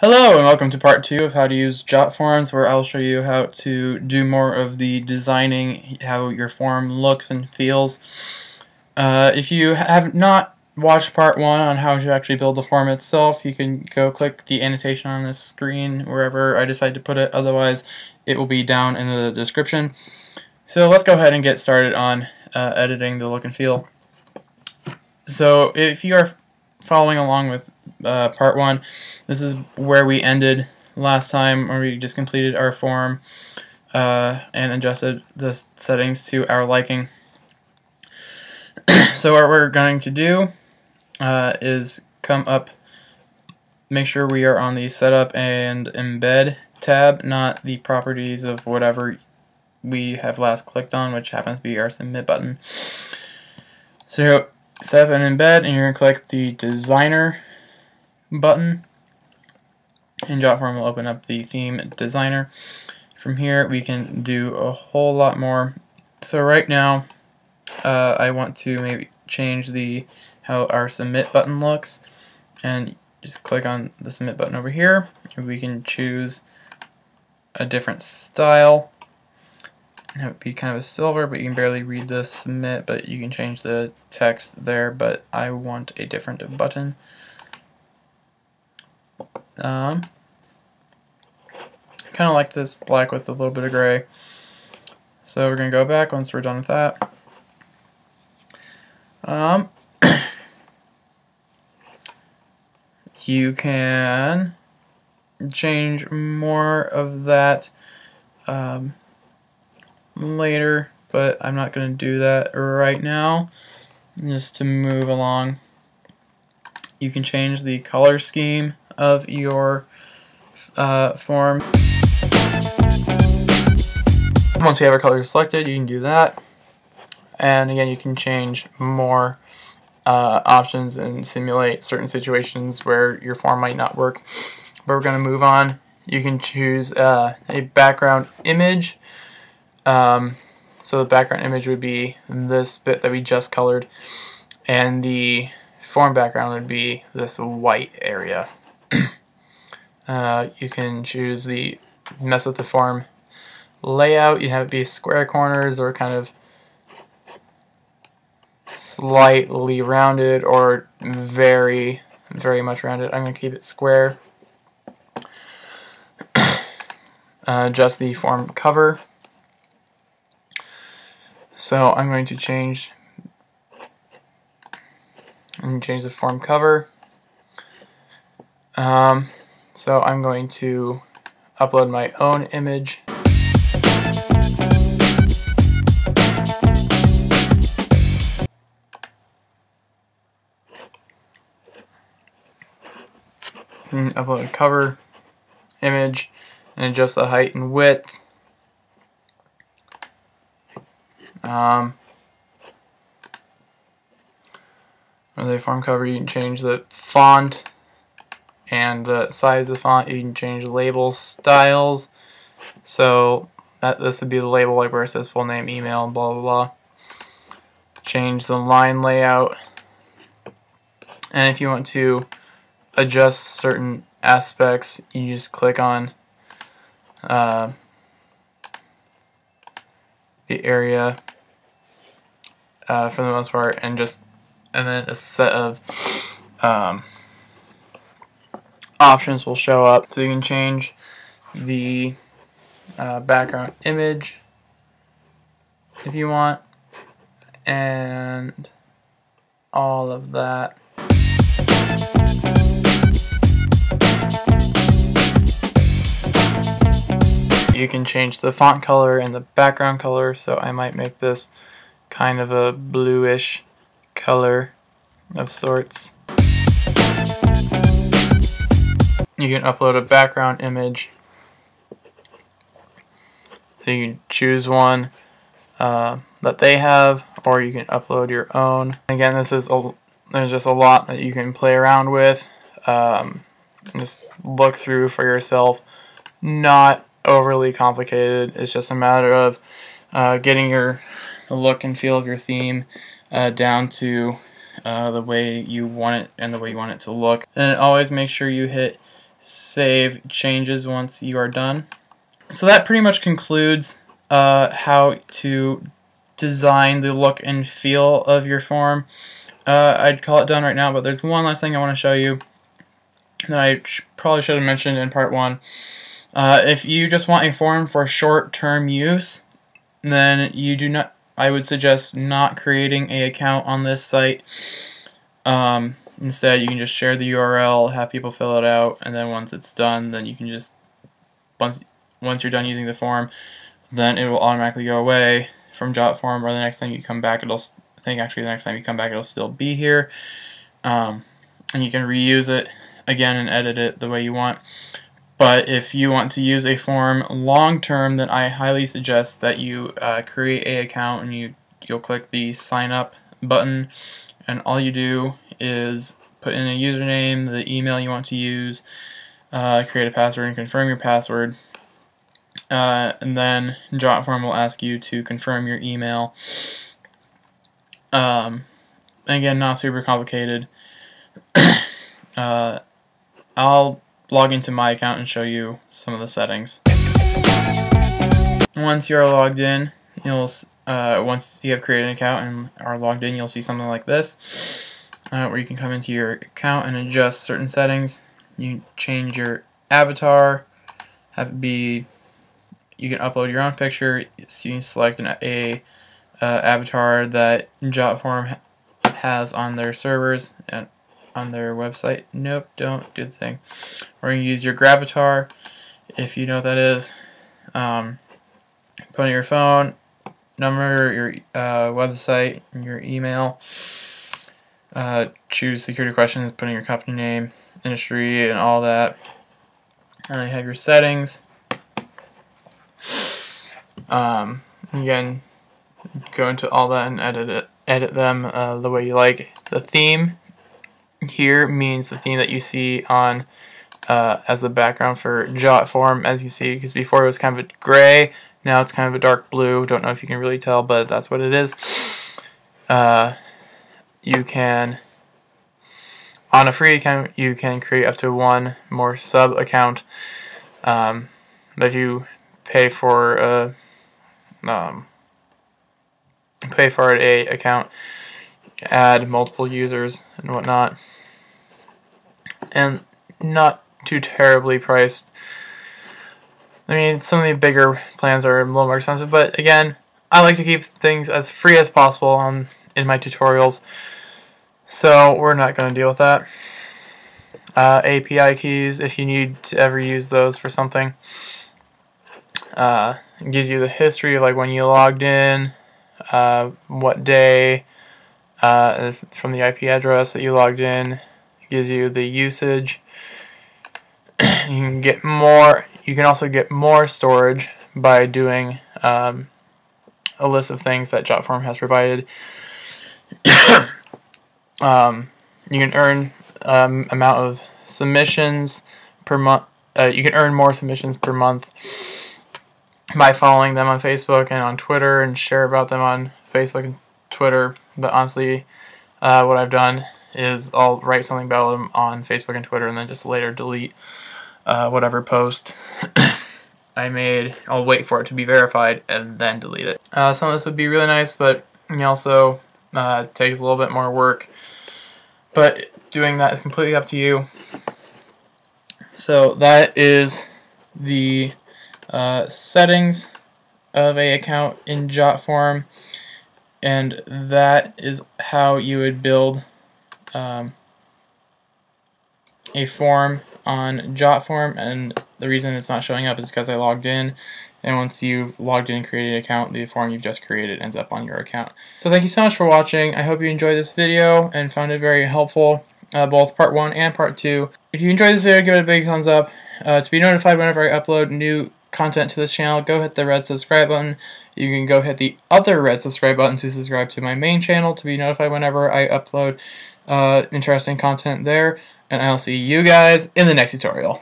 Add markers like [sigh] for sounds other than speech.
Hello and welcome to part two of how to use Jotforms where I'll show you how to do more of the designing, how your form looks and feels. Uh, if you have not watched part one on how to actually build the form itself, you can go click the annotation on this screen wherever I decide to put it, otherwise it will be down in the description. So let's go ahead and get started on uh, editing the look and feel. So if you are following along with uh, part one, this is where we ended last time, where we just completed our form uh, and adjusted the settings to our liking. [coughs] so what we're going to do uh, is come up, make sure we are on the setup and embed tab, not the properties of whatever we have last clicked on, which happens to be our submit button. So set up an embed and you're going to click the designer button and Jotform will open up the theme designer. From here we can do a whole lot more. So right now uh, I want to maybe change the how our submit button looks and just click on the submit button over here we can choose a different style it would be kind of a silver, but you can barely read the submit, but you can change the text there, but I want a different button. Um, kind of like this black with a little bit of gray. So we're going to go back once we're done with that. Um, [coughs] you can change more of that um, later, but I'm not going to do that right now. Just to move along, you can change the color scheme of your uh, form. Once we have our colors selected, you can do that. And again, you can change more uh, options and simulate certain situations where your form might not work. But we're going to move on. You can choose uh, a background image um, so the background image would be this bit that we just colored, and the form background would be this white area. [clears throat] uh, you can choose the mess with the form layout. You have it be square corners or kind of slightly rounded or very, very much rounded. I'm going to keep it square. [clears throat] uh, just the form cover. So I'm going to change and change the form cover. Um, so I'm going to upload my own image. And upload a cover image and adjust the height and width. Um, the form cover, you can change the font and the size of the font. You can change the label styles. So that this would be the label like where it says full name, email, blah blah blah. Change the line layout. And if you want to adjust certain aspects, you just click on uh, the area uh, for the most part, and just and then a set of um, options will show up. So you can change the uh, background image if you want, and all of that. You can change the font color and the background color, so I might make this kind of a bluish color of sorts. You can upload a background image. So you can choose one uh, that they have, or you can upload your own. Again, this is a, there's just a lot that you can play around with. Um, just look through for yourself. Not overly complicated. It's just a matter of uh, getting your look and feel of your theme uh, down to uh, the way you want it and the way you want it to look. And always make sure you hit save changes once you are done. So that pretty much concludes uh, how to design the look and feel of your form. Uh, I'd call it done right now, but there's one last thing I want to show you that I probably should have mentioned in part one. Uh, if you just want a form for short-term use, then you do not. I would suggest not creating a account on this site. Um, instead, you can just share the URL, have people fill it out, and then once it's done, then you can just once once you're done using the form, then it will automatically go away from JotForm, or the next time you come back, it'll. I think actually the next time you come back, it'll still be here, um, and you can reuse it again and edit it the way you want. But if you want to use a form long term, then I highly suggest that you uh, create a account and you you'll click the sign up button, and all you do is put in a username, the email you want to use, uh, create a password, and confirm your password. Uh, and then JotForm will ask you to confirm your email. Um, again, not super complicated. [coughs] uh, I'll log into my account and show you some of the settings. Once you're logged in, you'll uh, once you have created an account and are logged in, you'll see something like this, uh, where you can come into your account and adjust certain settings. You change your avatar, have it be. You can upload your own picture. So you can select an a uh, avatar that JotForm has on their servers and on their website. Nope, don't do the thing. We're going to use your Gravatar, if you know what that is. Um, put in your phone, number, your uh, website, your email. Uh, choose security questions, put in your company name, industry, and all that. And you have your settings. Um, again, go into all that and edit it, edit them uh, the way you like. The theme here means the theme that you see on uh, as the background for JotForm as you see, because before it was kind of a gray, now it's kind of a dark blue. Don't know if you can really tell, but that's what it is. Uh, you can, on a free account, you can create up to one more sub account. Um, but if you pay for a, um, pay for a account, add multiple users and whatnot. And not too terribly priced. I mean, some of the bigger plans are a little more expensive, but again, I like to keep things as free as possible on in my tutorials, so we're not going to deal with that. Uh, API keys, if you need to ever use those for something. Uh, gives you the history of like when you logged in, uh, what day, uh, from the IP address that you logged in. Gives you the usage. [clears throat] you can get more. You can also get more storage by doing um, a list of things that JotForm has provided. [clears throat] um, you can earn um, amount of submissions per month. Uh, you can earn more submissions per month by following them on Facebook and on Twitter and share about them on Facebook and Twitter. But honestly, uh, what I've done is I'll write something about them on Facebook and Twitter and then just later delete uh, whatever post [coughs] I made. I'll wait for it to be verified and then delete it. Uh, some of this would be really nice, but it also uh, takes a little bit more work. But doing that is completely up to you. So that is the uh, settings of a account in JotForm and that is how you would build um, a form on JotForm and the reason it's not showing up is because I logged in and once you've logged in and created an account the form you've just created ends up on your account. So thank you so much for watching. I hope you enjoyed this video and found it very helpful uh, both part 1 and part 2. If you enjoyed this video give it a big thumbs up. Uh, to be notified whenever I upload new content to this channel, go hit the red subscribe button. You can go hit the other red subscribe button to subscribe to my main channel to be notified whenever I upload uh, interesting content there. And I'll see you guys in the next tutorial.